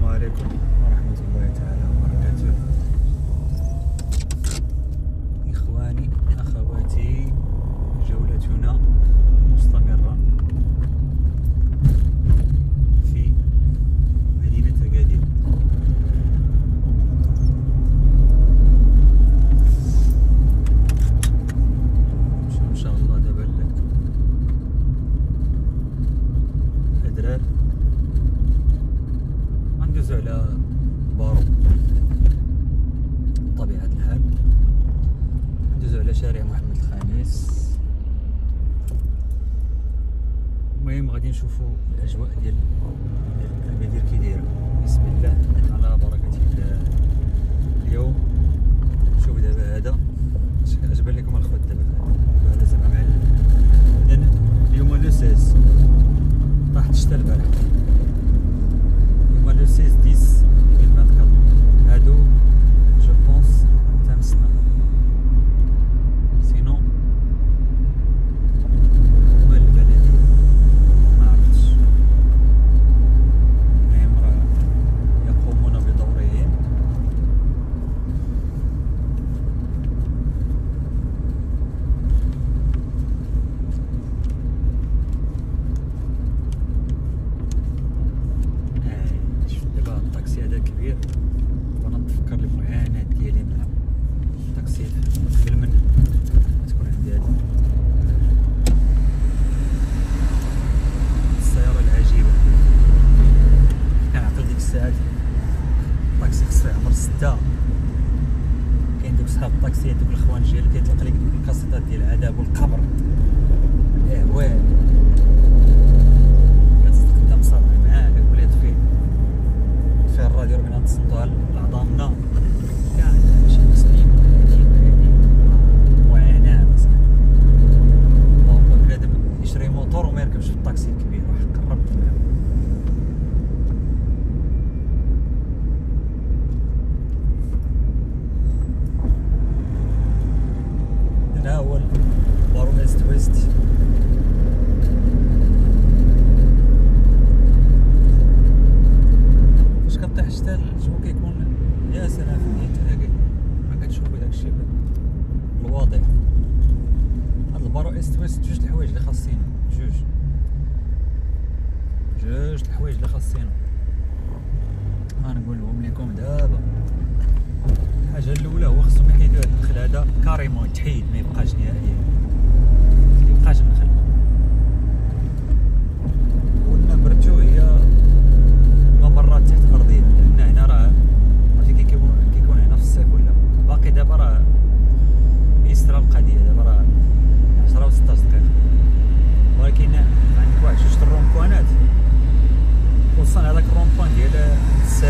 السلام عليكم ورحمة الله تعالى. غادي نشوفوا الأجواء ديال المدير كي دايرة. بسم الله. رئيس ويست جوج الحوايج اللي خاصين جوج. جوج الحوايج اللي خاصين غنقولهم لكم دابا. الحاجة الأولى هو خصهم يحيدوا هذا النخل هذا كاريمون تحيد ما يبقاش نهائيا. ما يبقاش النخل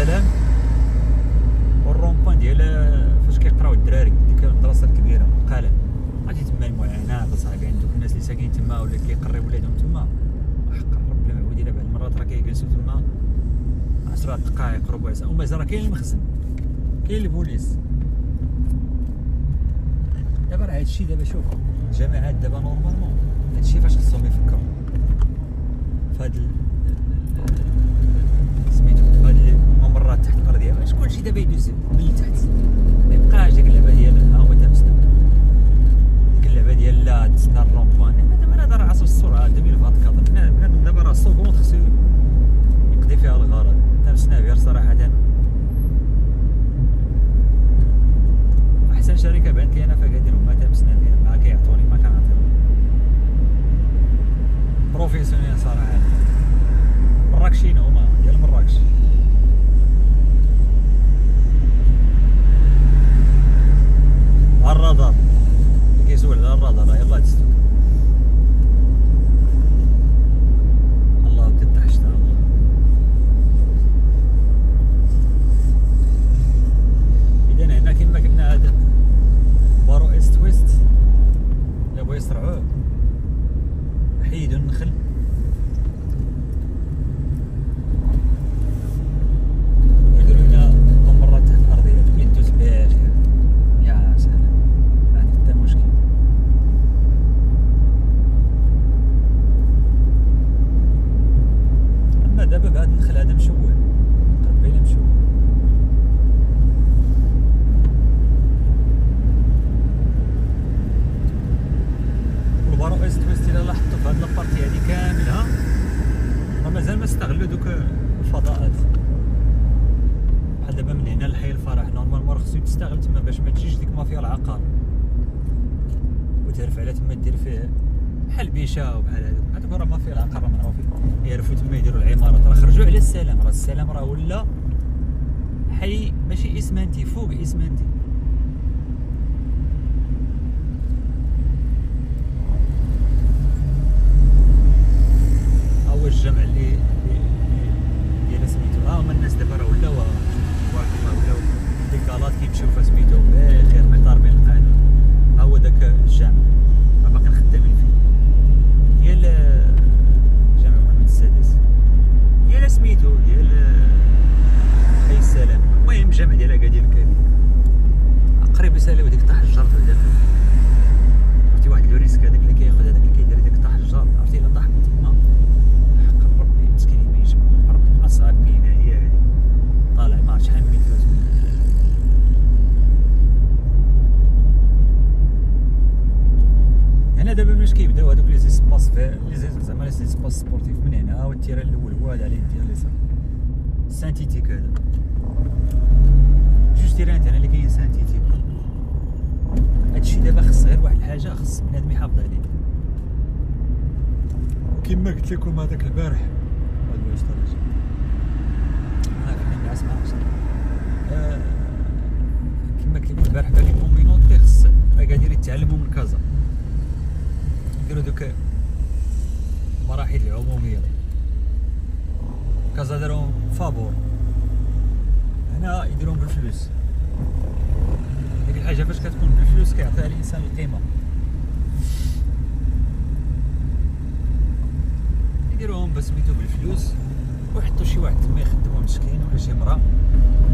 السلام وال rond-point ديال فاش كيقراو الدراري ديك المدرسة الكبيرة القلم غادي تما المعاناة صاحبي عند دوك الناس اللي ساكنين تما ولا كيقريو ولادهم تما. حق رب المعبود بعد المرات راه كيجلسوا تما. 10 دقائق ربع ساعة ومازال راه كاين المخزن كاين البوليس. دابا راه هادشي دابا شوف الجماعات دابا normalement هادشي فاش خصهم يفكروا. فهاد الكرات تحت البرديه يعني. باش كلشي دابا يدوز من التحت ما يبقاش ديك اللعبه ديال ها هو دابا تسنى ديك اللعبه ديال لا تسنى الرومب مازال ما استغلوا دوك الفضاءات. بحال دابا من هنا لحي الفرح normalement خصو تستغل تما باش ما تجيش ديك مافيا العقار. وتعرف على تما دير فيه بحال بيشا وبحال هذوك هذوك راه مافيا العقار معروفين. يعرفوا تما يديروا العمارات. راه خرجوا على السلام. راه السلام راه ولا حي ماشي اسمنتي فوق اسمنتي هو الجمع اللي ديال سميتو ها هما الناس دابا راه ولاو ولاو ديكالات كيمشيو في سميتو بخير محترمين القانون ها هو داك الجامع راه باقيين خدامين فيه ديال جامع محمد السادس ديال سميتو ديال حي السلام المهم جامع ديال اكادير الكبير قريب يساليو ديك طاح الجرد هذاك عرفتي واحد le risque هذاك اللي كياخذ هذاك اللي كيدير ديك طاح الجرد عرفتي الا طاح من تما حق ربي مسكين ما يجمع ربي اصعب مينا هي هذه طالع ما عرفتش شحال من متر هنا دابا ملي كيبداو هذوك les espaces لي زعما les espaces sportifs من هنا هو ال terrain الأول هو هذا على اليد اليسار. synthétique هذا. جوج تيرانات هنا اللي كاين synthétique هادشي دابا خص غير واحد الحاجة خص بنادم يحافظ عليه. وكما قلت لكم هذاك البارح. هذا واش طريق انا كنا نعس مع آه كما قلت لكم البارح قال لي communauté فابور هنا يديرهم بالفلوس. ديك الحاجة فاش كتكون بالفلوس كيعطيها الانسان القيمة. يديروهم بسميتو بالفلوس ويحطوا شي واحد تما يخدمو مسكين ولا شي مرا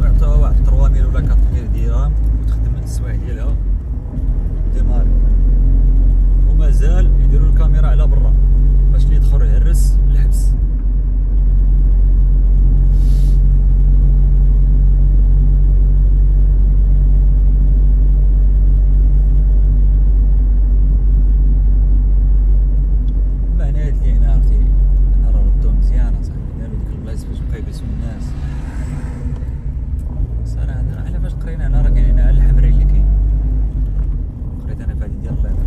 ويعطوها واحد 3000 ولا 4000 درهم وتخدم السوايع ديالها. ديماري. ومازال يديروا الكاميرا على برا باش اللي يدخل يهرس الحبس ما هنا هاد اللي هنا عرفتي هنا راه ردو مزيانة صاحبي دارو ديك البلايص باش بقاو يجلسو الناس صراحة هنا على فاش قرينا هنا راه كاين هنا الحمري اللي كاين قريت أنا في هادي ديال ال lettres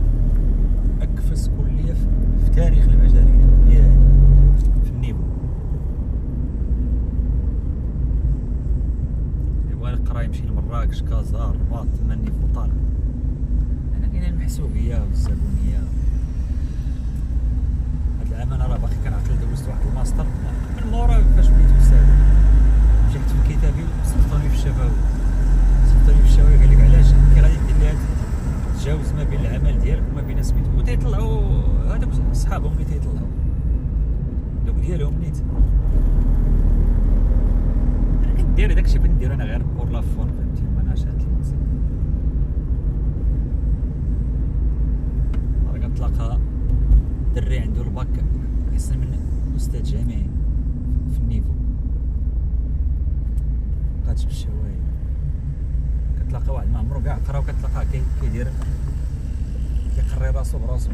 اكفس كلية في, في تاريخ البشرية هي هادي في ال niveau يبغى يقرا يمشي لمراكش كازا الرباط تما ال niveau طالع هنا كاين المحسوبية والزبونية هاد العام أنا راه باقي كنعقل دوزت واحد الماستر من مورا فاش وليت أستاذ مشيت في كتابي صيفطوني في الشفاوي صيفطوني في الشفاوي قال لك علاش كي غادي دير لي تجاوز ما بين العمل ديالك وما بين سميتو وتيطلعوا هذوك صحابهم اللي تيطلعوا دوك ديالهم نيت كندير داكشي بغيت ندير أنا غير pour la forme فهمتي؟ ما ناش هاد راه كتلاقى دري عنده الباك أحسن من أستاذ جامعي في ال niveau. بقاتش بالشواهد كتلاقى واحد ما عمرو كاع قرا وكتلاقاه كي- كيدير كيقري راسو براسو.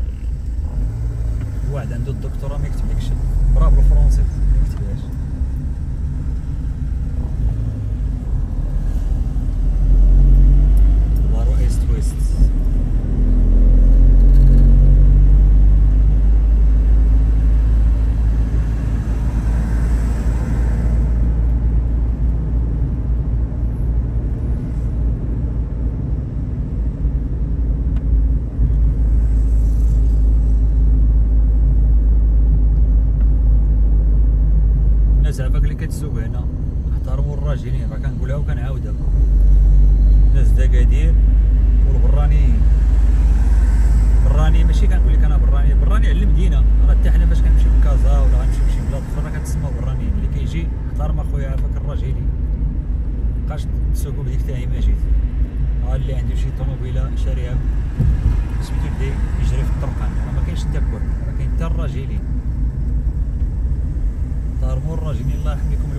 واحد عنده الدكتوراه ما يكتبلكش. برا بالفرونسي ما يكتبهاش. ويست الناس عفاك اللي هنا احترموا الراجلين راه كنقولها وكنعاودها الناس دكادير والبرانيين براني ماشي كنقول لك أنا براني براني على المدينة. راه حتى حنا فاش كنمشيو لكازا ولا غنمشيو لشي بلاد أخرى راه كنتسماو برانيين اللي كيجي احترم أخويا عافاك الراجلي. مابقاش تسوقوا بديك تاعي ما جيت ها اللي عنده شي طوموبيلة شاريها. سميتو يبدا يجري في الطرقان. راه ما كاينش التبع راه كاين حتى الراجلين طارمو الراجلين الله يرحم لكم